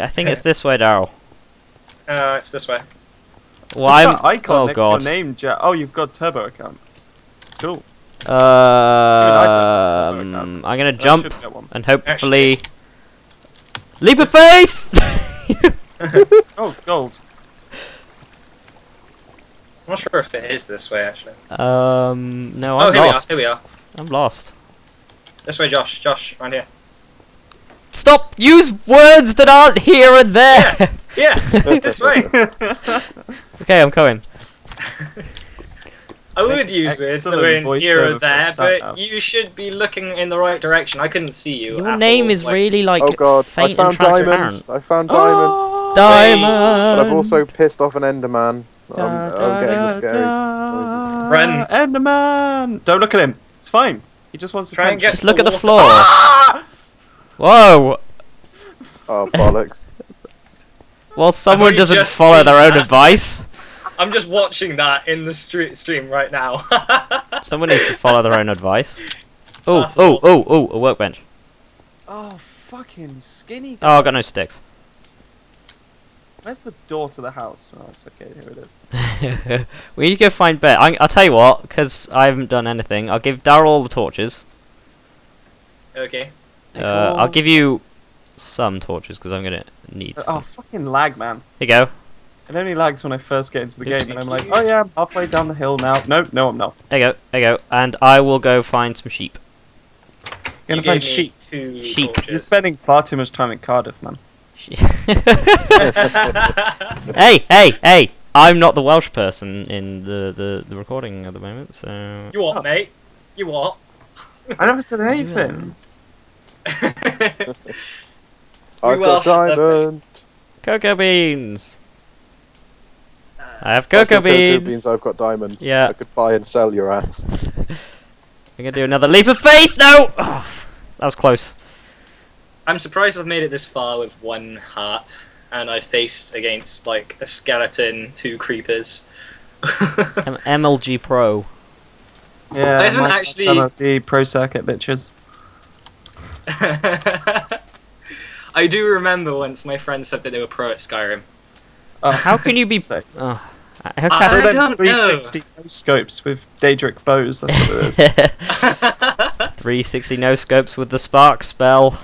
I think it's this way, Darrell. Uh, it's this way. Well, that icon oh next god. to your name, Jack? Oh, you've got turbo account. Cool. Um. I'm gonna jump should get one. and hopefully leap of faith. Oh, gold. I'm not sure if it is this way actually. um, no, oh, I'm oh, here lost. we are. Here we are. I'm lost. This way, Josh. Josh, around here. Stop! Use words that aren't here and there. Yeah, this way. okay, I'm coming. I would use words that Excellent were in here voiceover or there, but you should be looking in the right direction. I couldn't see you. Your at name all, is like- really like oh god, I faint and found diamond. I found diamond. Oh, Diamond. But I've also pissed off an Enderman. I'm, I'm getting the scary noises. Run. Enderman! Don't look at him. It's fine. He just wants to Try and get Just look at the water. floor. Ah! Whoa! Oh bollocks. Well, someone doesn't follow their own that. advice. I'm just watching that in the street stream right now. Someone needs to follow their own advice. Oh, That's oh, awesome. oh, oh, a workbench. Oh, fucking skinny. Oh, I got no sticks. Where's the door to the house? Oh, it's okay. Here it is. we need to go find Bet. I, I'll tell you what, because I haven't done anything. I'll give Darrell all the torches. okay. Uh, I'll give you some torches because I'm gonna need. Some. Oh, fucking lag, man. Here you go. It only lags when I first get into the game, and I'm like, oh yeah, I'm halfway down the hill now. No, no, I'm not. There you go. There you go. And I will go find some sheep. You're gonna find sheep. Two Sheep. torches. You're spending far too much time in Cardiff, man. hey, hey, hey! I'm not the Welsh person in the, the, the recording at the moment, so. you what, mate? You what? I never said anything. I've got diamond. Cocoa beans! I have I've cocoa got beans! I've got diamonds. Yeah. I could buy and sell your ass. I'm gonna do another leap of faith! No! Oh, that was close. I'm surprised I've made it this far with one heart, and I faced against like a skeleton, two creepers. M- MLG Pro. Yeah, I haven't actually- some of the pro circuit bitches. I do remember once my friend said that they were pro at Skyrim. Oh, How can you be. so, Oh, how I can so don't then know. 360 no scopes with Daedric bows. That's what it is. 360 no scopes with the spark spell.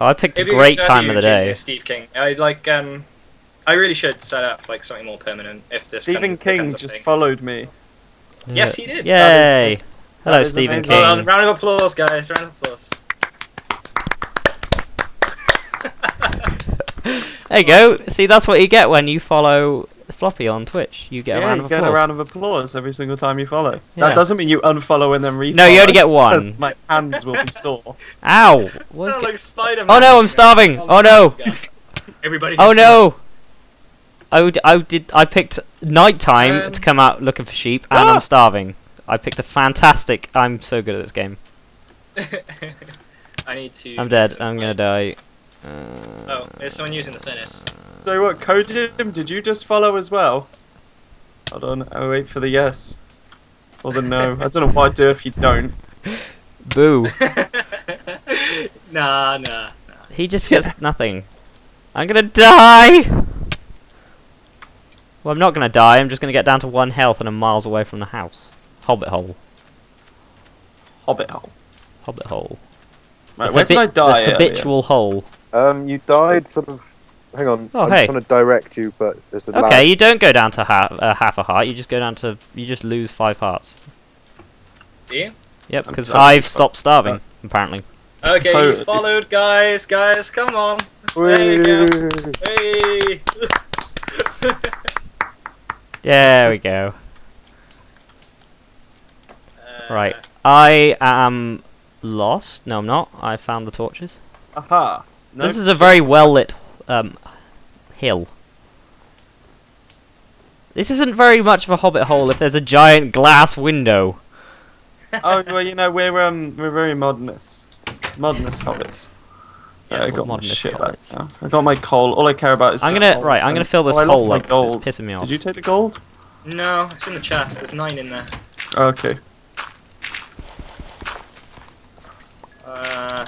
Oh, I picked a Maybe we great can time do of the Junior day. Steve King. I like um, I really should set up like something more permanent if this Stephen King just thing. followed me. Yes, he did. Yay! That Hello, Stephen amazing. King. Hold round of applause, guys. Round of applause. There you go. See, that's what you get when you follow Floppy on Twitch. You get a yeah, round you of get applause. a round of applause every single time you follow. Yeah. That doesn't mean you unfollow and then refollow. No, you only get one. My hands will be sore. Ow! What Sound ge- like Spider-Man. Oh no, I'm starving! Oh no! Everybody. Oh no! I, would, I did. I picked nighttime Um, to come out looking for sheep, and Ah! I'm starving. I picked a fantastic. I'm so good at this game. I need to. I'm dead. I'm gonna die. Uh, Oh, there's someone using the furnace. So what, Kojim, did you just follow as well? Hold on, I'll wait for the yes. Or the no. I don't know what I'd do if you don't. Boo! nah, nah, nah. He just gets nothing. I'm gonna die! Well, I'm not gonna die, I'm just gonna get down to one health and I'm miles away from the house. Hobbit hole. Hobbit hole. Hobbit hole. Right, where did I die? The earlier? habitual hole. Um, you died sort of. Hang on. Oh, I'm hey. just trying to direct you, but there's a Okay, lag. you don't go down to half, uh, half a heart, you just go down to. You just lose five hearts. Do you? Yep, because totally I've stopped starving, apparently. Okay, Totally. he's followed, guys. Guys, come on. There you go. Hey. There we go. Right. I am lost. No, I'm not. I found the torches. Aha. No? This is a very well lit um, hill. This isn't very much of a hobbit hole if there's a giant glass window. oh well, you know we're um we're very modernist, modernist hobbits. Yeah, I got my Modernist shit hobbits. back now. I got my coal. All I care about is. I'm gonna coal, right. I'm gonna fill this oh, I lost hole my gold. It's pissing me off. Did you take the gold? No, it's in the chest. There's nine in there. Okay. Uh,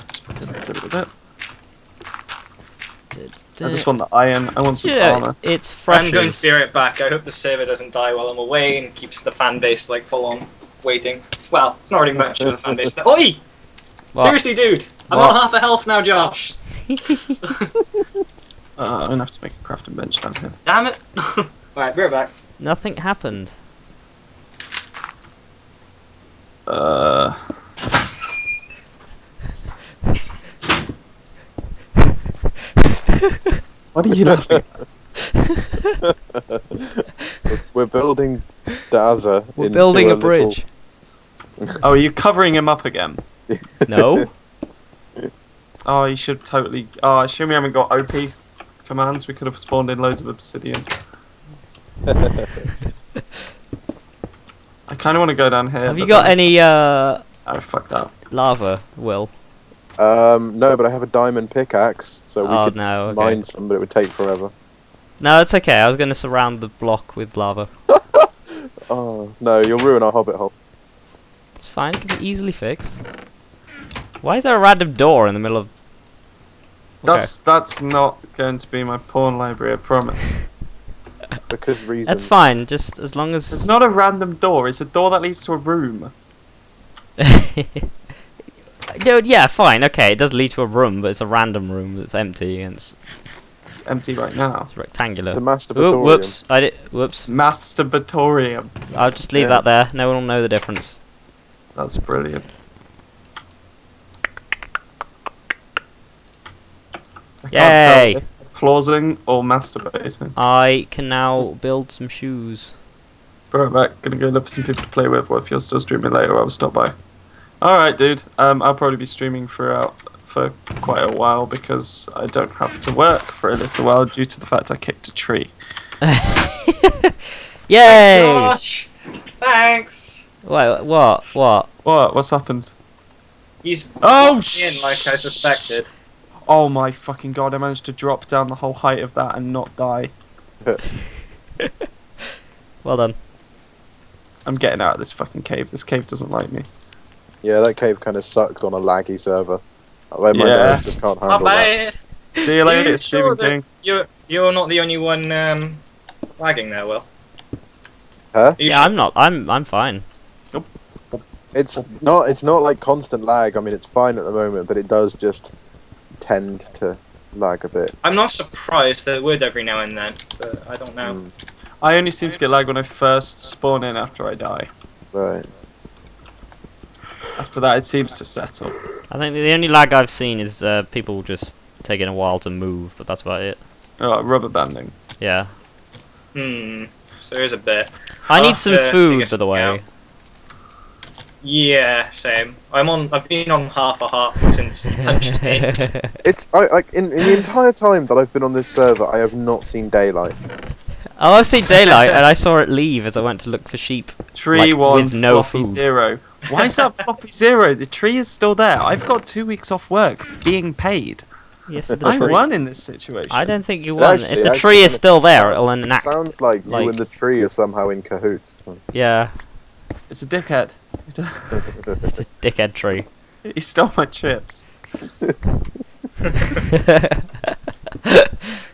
I just want the iron. I want some Yeah, armor. it's fresh. I'm going to as- be right back. I hope the server doesn't die while I'm away and keeps the fan base like full on waiting. Well, it's not really much of a fan base. Oi! What? Seriously, dude, I'm What? on half a health now, Josh. Uh, I'm gonna have to make a crafting bench down here. Damn it! Alright, be right back. Nothing happened. Uh, what are you laughing? at? We're building Daza. We're into building a little- bridge. Oh, are you covering him up again? No. Oh, you should totally. Oh, I assume we haven't got OP commands. We could have spawned in loads of obsidian. I kind of want to go down here. Have you got then- any uh Oh, fuck that. lava, Will? Um, no, but I have a diamond pickaxe, so we Oh could no. Okay. mine some, but it would take forever. No, it's okay. I was going to surround the block with lava. Oh no, you'll ruin our hobbit hole. It's fine. It can be easily fixed. Why is there a random door in the middle of? Okay. That's that's not going to be my porn library. I promise. Because reasons. That's fine. Just as long as It's not a random door. It's a door that leads to a room. no, yeah, fine. Okay, it does lead to a room, but it's a random room that's empty and it's, It's empty right now. it's rectangular. It's a Ooh, masturbatorium. whoops! I did. Whoops! Masturbatorium. I'll just leave Yeah. that there. No one will know the difference. That's brilliant. I can't tell Yay! if Applauding or masturbating. I can now build some shoes. Right back. Gonna go look for some people to play with. Or if you're still streaming later, I'll stop by. All right, dude. Um, I'll probably be streaming throughout for quite a while because I don't have to work for a little while due to the fact I kicked a tree. Yay! Josh! Thanks! Wait, what? What? What? What's happened? He's Oh, walked in like I suspected. Oh my fucking god! I managed to drop down the whole height of that and not die. Well done. I'm getting out of this fucking cave. This cave doesn't like me. Yeah, that cave kind of sucks on a laggy server. Where my Yeah. just can't handle Not that. bad. See you later, you Stephen sure King. You're, you're not the only one um, lagging there, Will. Huh? Yeah, sure? I'm not. I'm. I'm fine. It's not. It's not like constant lag. I mean, it's fine at the moment, but it does just tend to lag a bit. I'm not surprised that it would every now and then, but I don't know. Mm, I only seem to get lag when I first spawn in after I die. right. After that, it seems to settle. I think the only lag I've seen is uh, people just taking a while to move, but that's about it. Oh, rubber banding. Yeah. Hmm. So there's a bit. I I'll need some to food, by the way. out. Yeah, same. I'm on. I've been on half a heart since you punched me. It's I like in, in the entire time that I've been on this server, I have not seen daylight. oh, I've seen daylight, and I saw it leave as I went to look for sheep. Tree Like, one, with no floppy food. zero. Why is that floppy zero? The tree is still there. I've got two weeks off work, being paid. Yes, the I tree. won in this situation. I don't think you won. Actually, if the actually, tree is still there, it'll enact. Sounds like, like- you and the tree are somehow in cahoots. Yeah, It's a dickhead. it's a dickhead tree. he stole my chips.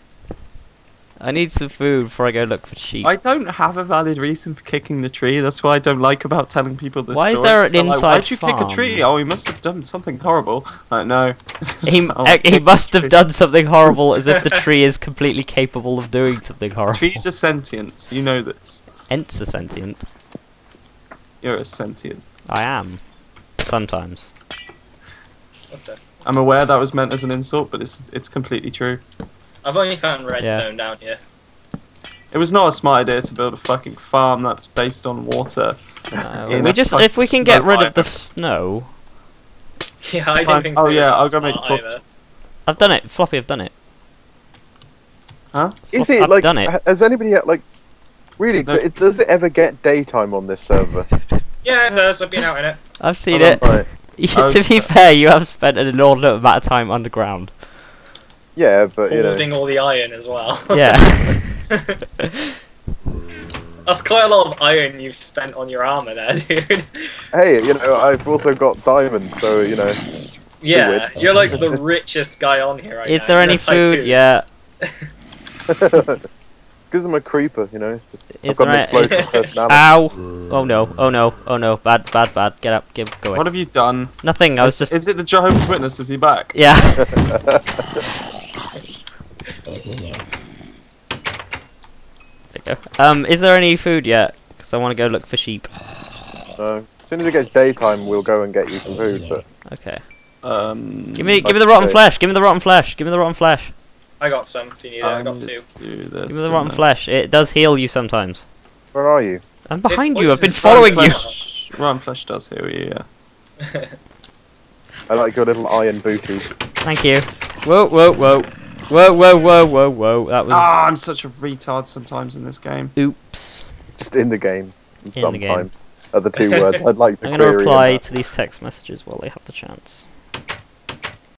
I need some food before I go look for sheep. I don't have a valid reason for kicking the tree. That's what I don't like about telling people this Why is there an like, inside Why'd you kick a tree? Oh, he must have done something horrible. Like, no. he, uh, he must have done something horrible as if the tree is completely capable of doing something horrible. Trees are sentient. You know this. Ents are sentient. You're a sentient. I am. Sometimes. The- I'm aware that was meant as an insult, but it's it's completely true. I've only found redstone down here. It was not a smart idea to build a fucking farm that's based on water. In we just if we can get snow rid of the snow. Yeah, I Fine. didn't think. Oh, that was yeah, that I'll go make torches. I've done it. Floppy, I've done it. Is Well, it I've like? done it. Has anybody yet, like? Really? No, is, does it ever get daytime on this server? Yeah, it does. I've been out in it. I've seen Hold it. right. to be fair, you have spent an inordinate amount of time underground. Yeah, but you know. Holding all the iron as well. Yeah. That's quite a lot of iron you've spent on your armor there, dude. Hey, you know, I've also got diamonds, so you know. Yeah, you're like the richest guy on here right Is now. there You're any food? tycoon. Yeah. Because I'm a creeper, you know. Just, Is I've got an explosive. Ow! Oh no! Oh no! Oh no! Bad! Bad! Bad! Get up! Get going. What have you done? Nothing. I was just. is it the Jehovah's Witness? Is he back? Yeah. There you go. Um, is there any food yet? Because I want to go look for sheep. So, as soon as it gets daytime, we'll go and get you some food. But Okay. Um, Give me, give me the rotten to flesh. Give me the rotten flesh. Give me the rotten flesh. I got some if you need it. I got two. do this, Give me the rotten that. flesh. It does heal you sometimes. where are you? I'm behind It you. I've been following rotten you. Rotten flesh does heal you, yeah. I like your little iron booties. Thank you. Whoa! Whoa! Whoa! Whoa! Whoa! Whoa! Whoa! Whoa! That was. Ah, I'm such a retard sometimes in this game. Oops. Just in the game. the game. Sometimes. Are the two words I'd like to I'm gonna reply to these text messages while they have the chance.